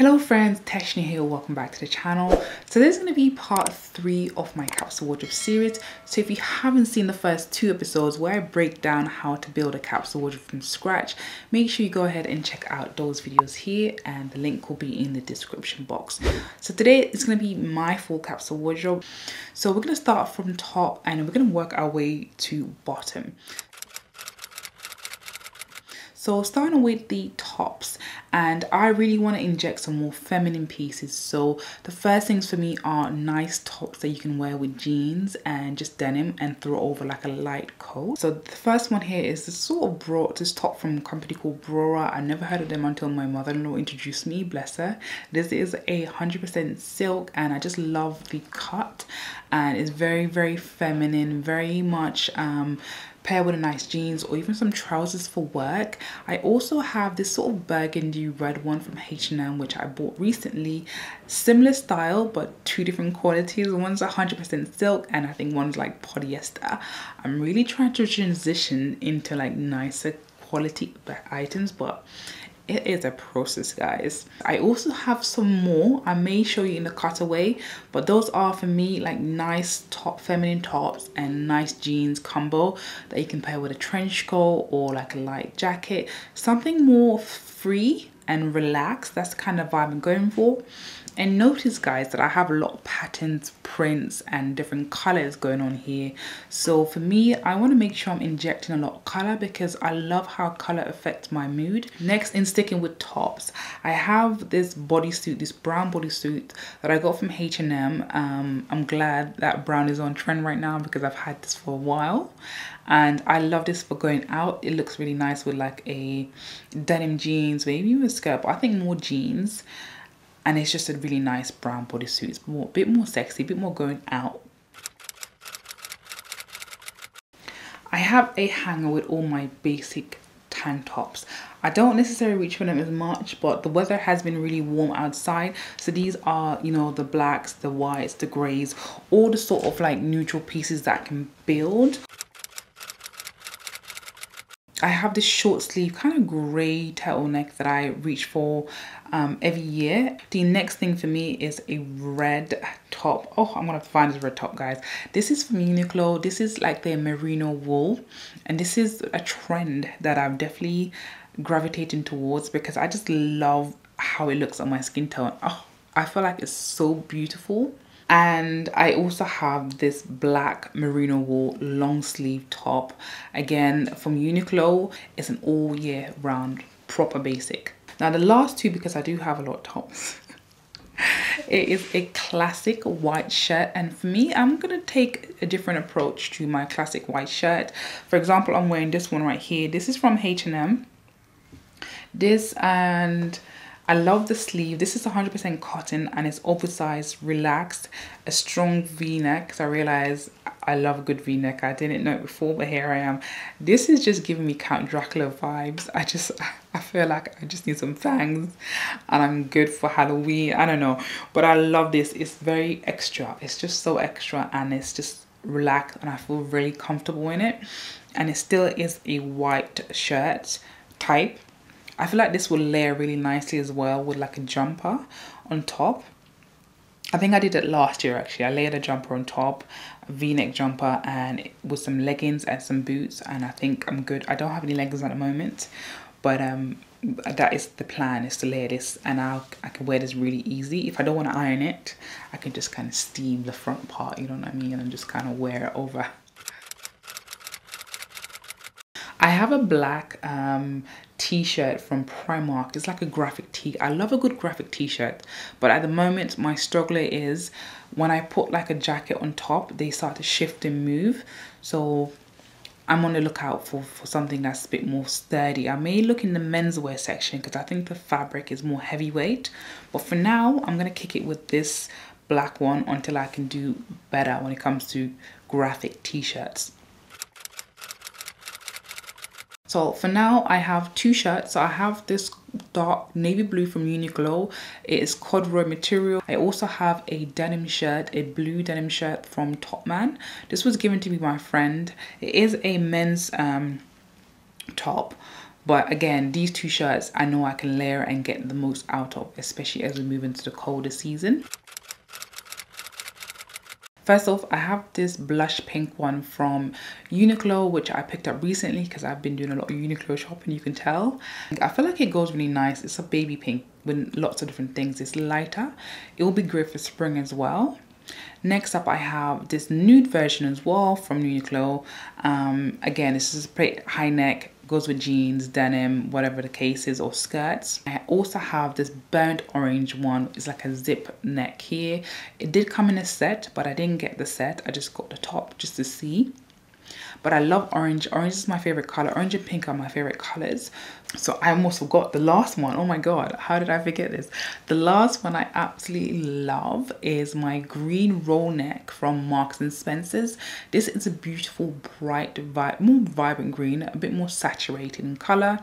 Hello friends, Teshna here, welcome back to the channel. So this is going to be part three of my capsule wardrobe series. So if you haven't seen the first two episodes where I break down how to build a capsule wardrobe from scratch, make sure you go ahead and check out those videos here and the link will be in the description box. So today it's going to be my full capsule wardrobe. So we're going to start from top and we're going to work our way to bottom. So starting with the tops and I really want to inject some more feminine pieces. So the first things for me are nice tops that you can wear with jeans and just denim and throw over like a light coat. So the first one here is this sort of bra, this top from a company called Brora. I never heard of them until my mother-in-law introduced me, bless her. This is a 100% silk and I just love the cut and it's very, very feminine, very much um, pair with a nice jeans or even some trousers for work. I also have this sort of burgundy red one from H&M which I bought recently. Similar style but two different qualities. One's 100% silk and I think one's like polyester. I'm really trying to transition into like nicer quality items but it is a process guys. I also have some more. I may show you in the cutaway but those are for me like nice top feminine tops and nice jeans combo that you can pair with a trench coat or like a light jacket. Something more free and relaxed. That's the kind of vibe i'm going for and notice guys that I have a lot of patterns, prints and different colors going on here. So for me, I want to make sure I'm injecting a lot of color because I love how color affects my mood. Next in sticking with tops, I have this bodysuit, this brown bodysuit that I got from H&M. Um, I'm glad that brown is on trend right now because I've had this for a while and I love this for going out. It looks really nice with like a denim jeans, maybe even a skirt, but I think more jeans and it's just a really nice brown bodysuit. It's more, a bit more sexy, a bit more going out. I have a hanger with all my basic tank tops. I don't necessarily reach for them as much, but the weather has been really warm outside. So these are, you know, the blacks, the whites, the grays, all the sort of like neutral pieces that I can build. I have this short sleeve kind of grey turtleneck that I reach for um, every year. The next thing for me is a red top. Oh, I'm gonna find this red top, guys. This is from Uniqlo. This is like their merino wool. And this is a trend that I'm definitely gravitating towards because I just love how it looks on my skin tone. Oh, I feel like it's so beautiful and I also have this black merino wool long sleeve top. Again from Uniqlo it's an all year round proper basic. Now the last two because I do have a lot of tops it is a classic white shirt. And for me I'm gonna take a different approach to my classic white shirt. For example I'm wearing this one right here. This is from H&M this and I love the sleeve. This is 100% cotton and it's oversized, relaxed, a strong v-neck because I realize I love a good v-neck. I didn't know it before, but here I am. This is just giving me Count Dracula vibes. I just, I feel like I just need some fangs and I'm good for Halloween. I don't know, but I love this. It's very extra. It's just so extra and it's just relaxed and I feel really comfortable in it. And it still is a white shirt type I feel like this will layer really nicely as well with like a jumper on top. I think I did it last year actually. I layered a jumper on top, a v-neck jumper and with some leggings and some boots and I think I'm good. I don't have any leggings at the moment but um, that is the plan is to layer this and I'll, I can wear this really easy. If I don't want to iron it, I can just kind of steam the front part, you know what I mean? And just kind of wear it over I have a black um, t-shirt from Primark. It's like a graphic tee. I love a good graphic t-shirt, but at the moment my struggle is when I put like a jacket on top, they start to shift and move. So I'm on the lookout for, for something that's a bit more sturdy. I may look in the menswear section because I think the fabric is more heavyweight. But for now, I'm going to kick it with this black one until I can do better when it comes to graphic t-shirts. So for now, I have two shirts. So I have this dark navy blue from Uniqlo. It is corduroy material. I also have a denim shirt, a blue denim shirt from Topman. This was given to me by my friend. It is a men's um, top But again, these two shirts, I know I can layer and get the most out of, especially as we move into the colder season. First off, I have this blush pink one from Uniqlo, which I picked up recently because I've been doing a lot of Uniqlo shopping, you can tell. I feel like it goes really nice. It's a baby pink with lots of different things. It's lighter. It will be great for spring as well. Next up, I have this nude version as well from Uniqlo. Um, again, this is a pretty high neck, goes with jeans, denim, whatever the case is, or skirts. I also have this burnt orange one. It's like a zip neck here. It did come in a set, but I didn't get the set. I just got the top just to see but I love orange. Orange is my favorite color. Orange and pink are my favorite colors. So I almost forgot the last one. Oh my God, how did I forget this? The last one I absolutely love is my green roll neck from Marks and Spencer's. This is a beautiful, bright, vi more vibrant green, a bit more saturated in color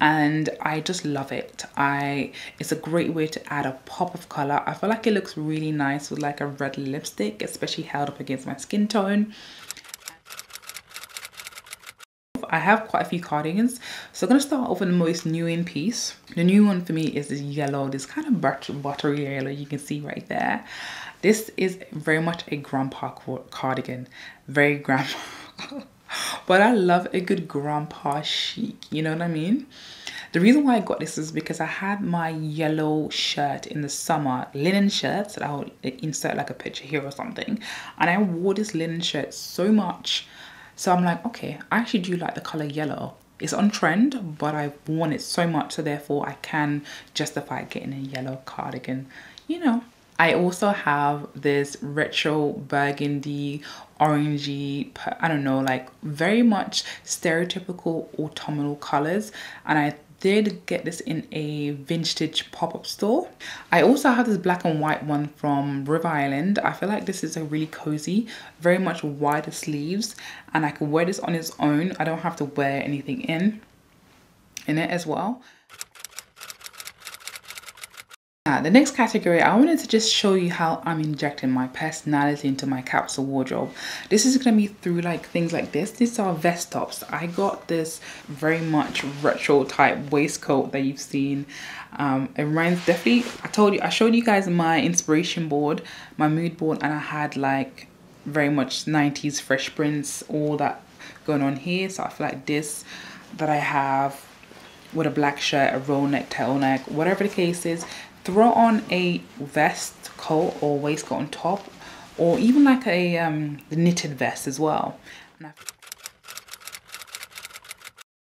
and I just love it. I it's a great way to add a pop of color. I feel like it looks really nice with like a red lipstick, especially held up against my skin tone. I have quite a few cardigans. So I'm going to start off with the most new in piece. The new one for me is this yellow, this kind of butter, buttery yellow you can see right there. This is very much a grandpa cardigan. Very grandpa. but I love a good grandpa chic, you know what I mean? The reason why I got this is because I had my yellow shirt in the summer, linen shirt, I'll insert like a picture here or something. And I wore this linen shirt so much so I'm like, okay, I actually do like the color yellow. It's on trend, but I've worn it so much, so therefore I can justify getting a yellow cardigan, you know. I also have this retro burgundy, orangey, I don't know, like very much stereotypical autumnal colors. And I did get this in a vintage pop-up store. I also have this black and white one from River Island. I feel like this is a really cozy, very much wider sleeves and I can wear this on its own. I don't have to wear anything in, in it as well. Now, the next category, I wanted to just show you how I'm injecting my personality into my capsule wardrobe. This is going to be through like things like this. These are vest tops. I got this very much retro type waistcoat that you've seen. Um, it reminds definitely, I told you, I showed you guys my inspiration board, my mood board, and I had like very much 90s Fresh Prince, all that going on here. So I feel like this that I have with a black shirt, a roll neck, turtleneck, whatever the case is, throw on a vest coat or waistcoat on top or even like a um, knitted vest as well. I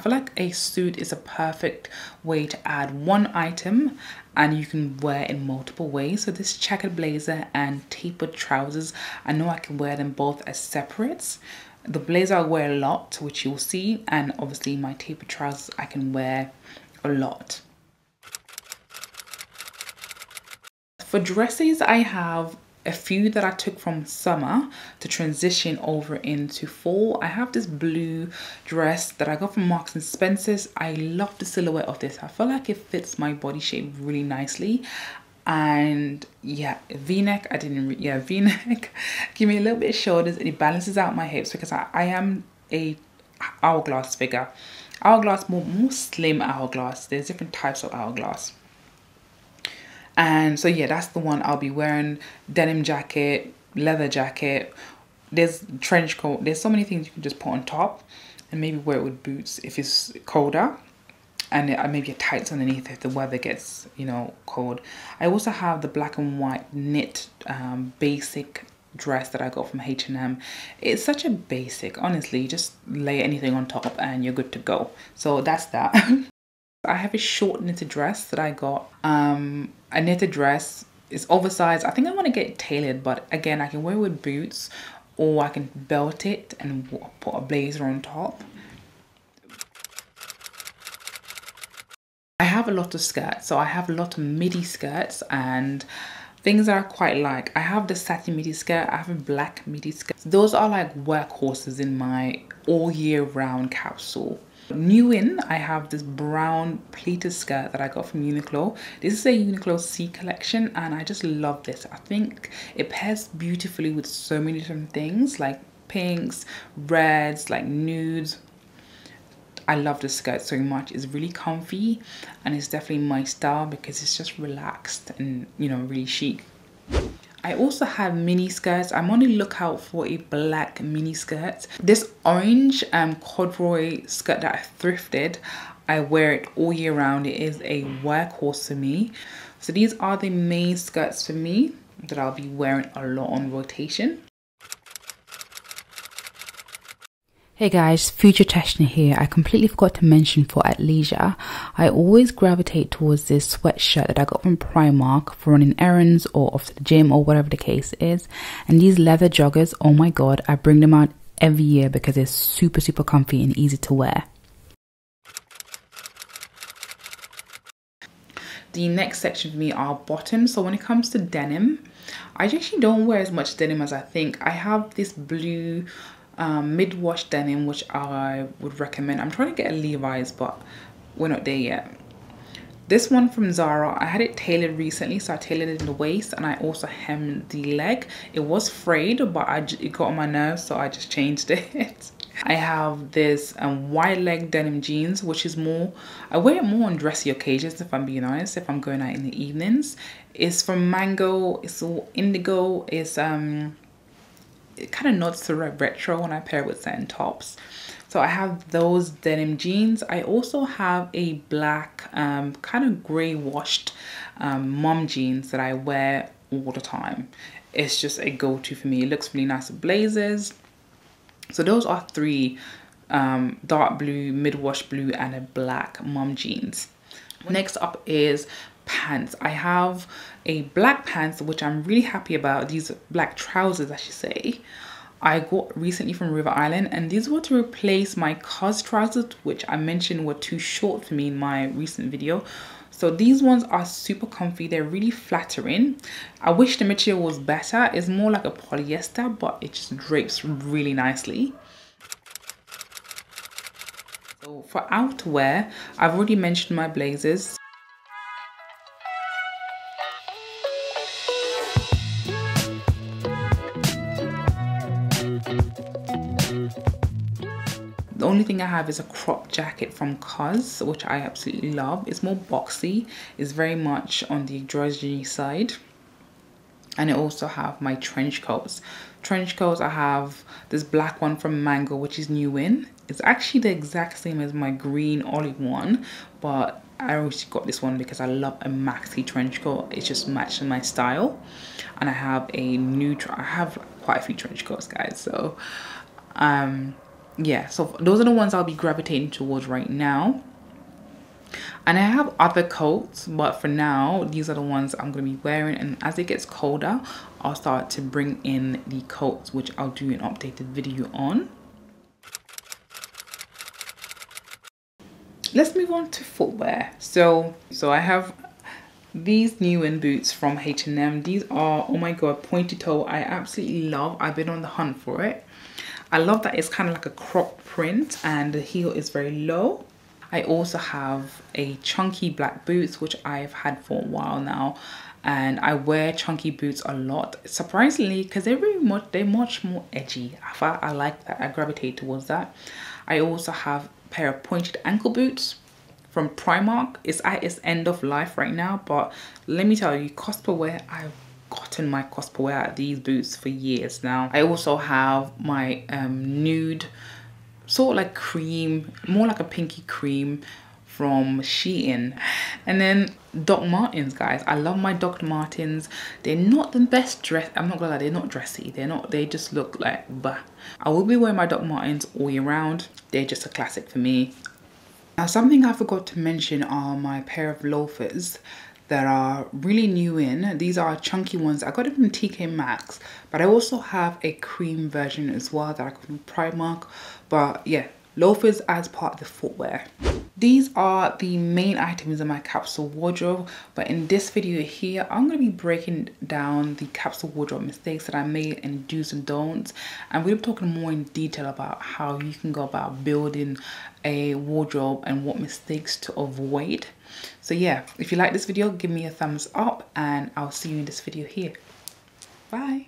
feel like a suit is a perfect way to add one item and you can wear in multiple ways. So this checkered blazer and tapered trousers, I know I can wear them both as separates. The blazer I wear a lot, which you'll see, and obviously my tapered trousers I can wear a lot. For dresses, I have a few that I took from summer to transition over into fall. I have this blue dress that I got from Marks and Spencer's. I love the silhouette of this. I feel like it fits my body shape really nicely. And yeah, v-neck, I didn't, yeah, v-neck. Give me a little bit of shoulders and it balances out my hips because I, I am a hourglass figure. Hourglass, more, more slim hourglass. There's different types of hourglass and so yeah that's the one i'll be wearing denim jacket leather jacket there's trench coat there's so many things you can just put on top and maybe wear it with boots if it's colder and maybe a tights underneath if the weather gets you know cold i also have the black and white knit um, basic dress that I got from H&M. It's such a basic, honestly, just lay anything on top and you're good to go. So that's that. I have a short knitted dress that I got. Um, a knitted dress is oversized. I think I want to get tailored, but again, I can wear with boots or I can belt it and put a blazer on top. I have a lot of skirts, so I have a lot of midi skirts and things that I quite like. I have the satin midi skirt, I have a black midi skirt. Those are like workhorses in my all year round capsule. New in, I have this brown pleated skirt that I got from Uniqlo. This is a Uniqlo C collection and I just love this. I think it pairs beautifully with so many different things like pinks, reds, like nudes. I love this skirt so much. It's really comfy and it's definitely my style because it's just relaxed and you know really chic. I also have mini skirts. I'm on the lookout for a black mini skirt. This orange um, corduroy skirt that I thrifted, I wear it all year round. It is a workhorse for me. So these are the main skirts for me that I'll be wearing a lot on rotation. Hey guys, Future Teshna here. I completely forgot to mention for athleisure, I always gravitate towards this sweatshirt that I got from Primark for running errands or off to the gym or whatever the case is. And these leather joggers, oh my god, I bring them out every year because they're super, super comfy and easy to wear. The next section for me are bottoms. So when it comes to denim, I actually don't wear as much denim as I think. I have this blue um, mid-wash denim which I would recommend. I'm trying to get a Levi's but we're not there yet. This one from Zara, I had it tailored recently, so I tailored it in the waist and I also hemmed the leg. It was frayed, but I, it got on my nerves, so I just changed it. I have this um, wide leg denim jeans, which is more, I wear it more on dressy occasions, if I'm being honest, if I'm going out in the evenings. It's from Mango, it's all indigo, it's um, it kind of nods to retro when I pair it with certain tops. So I have those denim jeans. I also have a black um, kind of grey washed um, mom jeans that I wear all the time. It's just a go-to for me. It looks really nice with blazers. So those are three um, dark blue, mid-wash blue and a black mom jeans. Next up is pants. I have a black pants, which I'm really happy about. These black trousers, I should say. I got recently from River Island and these were to replace my COS trousers, which I mentioned were too short for me in my recent video. So these ones are super comfy. They're really flattering. I wish the material was better. It's more like a polyester, but it just drapes really nicely. So for outerwear, I've already mentioned my blazers. Only thing I have is a crop jacket from COS, which I absolutely love. It's more boxy. It's very much on the drudgery side. And I also have my trench coats. Trench coats, I have this black one from Mango, which is new in. It's actually the exact same as my green olive one, but I always got this one because I love a maxi trench coat. It just matches my style. And I have a new, I have quite a few trench coats, guys. So, um, yeah so those are the ones i'll be gravitating towards right now. And i have other coats but for now these are the ones i'm going to be wearing. And as it gets colder i'll start to bring in the coats which i'll do an updated video on. Let's move on to footwear. So so i have these new in boots from H&M these are oh my god pointy toe. I absolutely love I've been on the hunt for it I love that it's kind of like a crop print and the heel is very low. I also have a chunky black boots, which I've had for a while now. And I wear chunky boots a lot, surprisingly, because they're very much, they're much more edgy. I, I like that, I gravitate towards that. I also have a pair of pointed ankle boots from Primark. It's at its end of life right now, but let me tell you, cost per wear, I gotten my wear out these boots for years now. I also have my um, nude, sort of like cream, more like a pinky cream from Shein. And then Doc Martens, guys. I love my Doc Martens. They're not the best dress. I'm not gonna lie, they're not dressy. They're not, they just look like, bah. I will be wearing my Doc Martens all year round. They're just a classic for me. Now, something I forgot to mention are my pair of loafers that are really new in. These are chunky ones. I got it from TK Maxx, but I also have a cream version as well that I got from Primark. But yeah, loafers as part of the footwear. These are the main items in my capsule wardrobe, but in this video here, I'm going to be breaking down the capsule wardrobe mistakes that I made and do's and don'ts. And we'll be talking more in detail about how you can go about building a wardrobe and what mistakes to avoid. So yeah, if you like this video, give me a thumbs up and I'll see you in this video here. Bye.